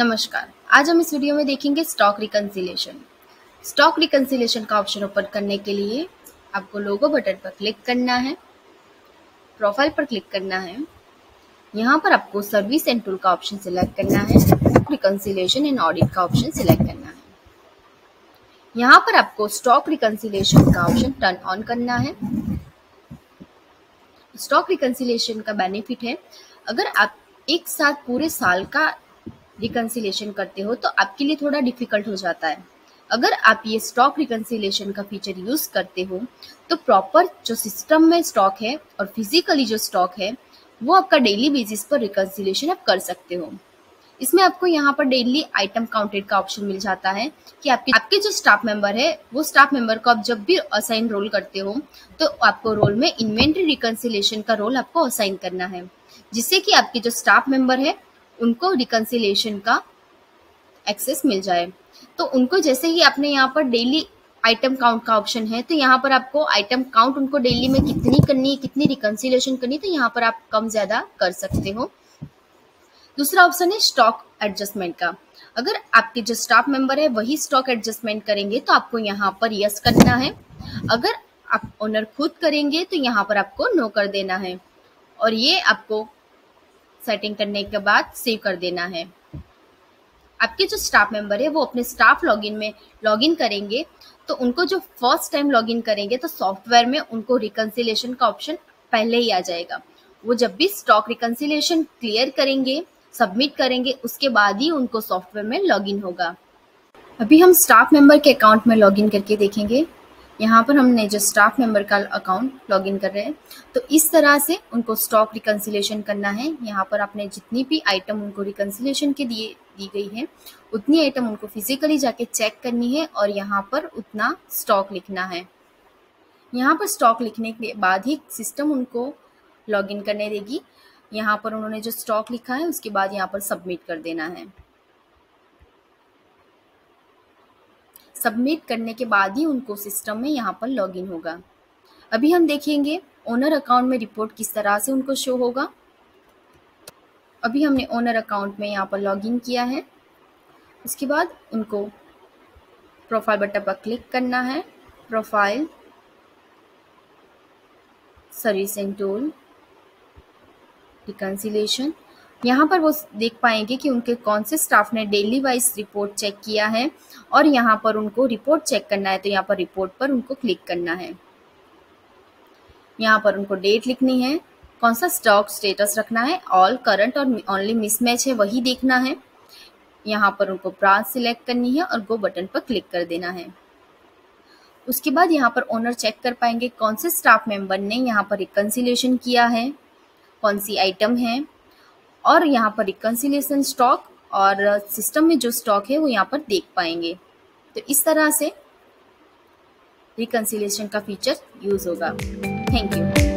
नमस्कार। आज हम इस वीडियो में देखेंगे स्टॉक रिकन्सिलेशन स्टॉक रिकन्सिलेशन का ऑप्शन ओपन करने के लिए आपको लोगो बटन पर क्लिक करना है प्रोफ़ाइल पर क्लिक करना है। यहाँ पर आपको सर्विस एंड टूल का ऑप्शन सिलेक्ट करना है रिकन्सिलेशन एंड ऑडिट का ऑप्शन सिलेक्ट करना है। यहाँ पर आपको स्टॉक रिकन्सिलेशन का ऑप्शन टर्न ऑन करना है। स्टॉक रिकन्सिलेशन का बेनिफिट है, अगर आप एक साथ पूरे साल का रिकन्सिलेशन करते हो तो आपके लिए थोड़ा डिफ़िकल्ट हो जाता है। अगर आप ये स्टॉक रिकन्सिलेशन का फीचर यूज़ करते हो तो प्रॉपर जो सिस्टम में स्टॉक है और फिजिकली जो स्टॉक है, वो आपका डेली बेसिस पर रिकन्सिलेशन आप कर सकते हो। इसमें आपको यहाँ पर डेली आइटम काउंटेड का ऑप्शन मिल जाता है कि आपके आपके जो स्टाफ मेंबर है, वो स्टाफ मेंबर को आप जब भी असाइन रोल करते हो तो आपको रोल में इन्वेंट्री रिकन्सिलेशन का रोल आपको असाइन करना है। जिससे कि आपके जो स्टाफ मेंबर है उनको रिकन्सिलेशन का एक्सेस मिल जाए। तो उनको जैसे ही आपने यहाँ पर डेली आइटम काउंट का ऑप्शन है तो यहाँ पर आपको आइटम काउंट उनको डेली में कितनी करनी है कितनी रिकन्सिलेशन करनी तो यहाँ पर आप कम ज़्यादा कर सकते हो। दूसरा ऑप्शन है स्टॉक एडजस्टमेंट का। अगर आपके जो स्टाफ मेंबर है, वही स्टॉक एडजस्टमेंट करेंगे तो आपको यहाँ पर यस करना है। अगर आप ओनर खुद करेंगे तो यहाँ पर आपको नो कर देना है। और ये आपको सेटिंग करने के बाद सेव कर देना है। आपके जो स्टाफ मेंबर है, वो अपने स्टाफ लॉगिन में लॉगिन करेंगे तो उनको जो फ़र्स्ट टाइम लॉगिन करेंगे तो सॉफ्टवेयर में उनको रिकन्सिलेशन का ऑप्शन पहले ही आ जाएगा। वो जब भी स्टॉक रिकन्सिलेशन क्लियर करेंगे सबमिट करेंगे, उसके बाद ही उनको सॉफ्टवेयर में लॉगिन होगा। अभी हम स्टाफ मेंबर के अकाउंट में लॉगिन करके देखेंगे। यहाँ पर हमने जो स्टाफ मेंबर का अकाउंट लॉगिन कर रहे हैं तो इस तरह से उनको स्टॉक रिकन्सिलेशन करना है। यहाँ पर आपने जितनी भी आइटम उनको रिकन्सिलेशन के दिए, दी गई है, उतनी आइटम उनको फिजिकली जाके चेक करनी है और यहाँ पर उतना स्टॉक लिखना है। यहाँ पर स्टॉक लिखने के बाद ही सिस्टम उनको लॉगिन करने देगी। यहाँ पर उन्होंने जो स्टॉक लिखा है, उसके बाद यहाँ पर सबमिट कर देना है। सबमिट करने के बाद ही उनको सिस्टम में यहाँ पर लॉगिन होगा। अभी हम देखेंगे ओनर अकाउंट में रिपोर्ट किस तरह से उनको शो होगा। अभी हमने ओनर अकाउंट में यहाँ पर लॉगिन किया है। उसके बाद उनको प्रोफ़ाइल बटन पर क्लिक करना है। Profile service and tool reconciliation यहाँ पर वो देख पाएँगे कि उनके कौन से स्टाफ ने डेली वाइज रिपोर्ट चेक किया है और यहाँ पर उनको रिपोर्ट चेक करना है तो यहाँ पर रिपोर्ट पर उनको क्लिक करना है। यहाँ पर उनको डेट लिखनी है, कौन सा स्टॉक स्टेटस रखना है, ऑल करंट और ओनली मिसमैच है, वही देखना है। यहाँ पर उनको ब्रांच सिलेक्ट करनी है और गो बटन पर क्लिक कर देना है। उसके बाद यहाँ पर ओनर चेक कर पाएँगे कौन से स्टाफ मेंबर ने यहाँ पर रिकन्सिलेशन किया है, कौन सी आइटम है। और यहाँ पर रिकन्सिलेशन स्टॉक और सिस्टम में जो स्टॉक है, वो यहाँ पर देख पाएँगे। तो इस तरह से रिकन्सिलेशन का फीचर यूज़ होगा। Thank you